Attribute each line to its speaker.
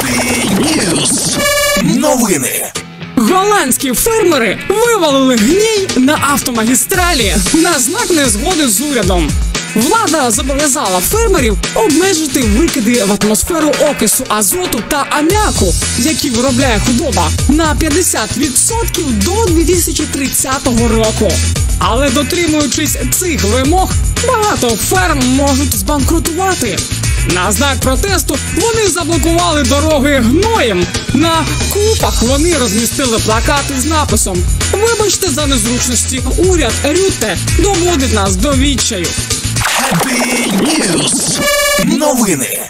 Speaker 1: News. Новини.
Speaker 2: Голландські фермери вивалили гній на автомагістралі на знак незгоди з урядом. Влада зобов'язала фермерів обмежити викиди в атмосферу окису азоту та аміаку, які виробляє худоба, на 50% до 2030 року. Але дотримуючись цих вимог, багато ферм можуть збанкрутувати. На знак протесту вони заблокували дороги гноєм. На купах вони розмістили плакати з написом Вибачте за незручності, уряд Рюте доводить нас до відчаю.
Speaker 1: Happy News. Новини.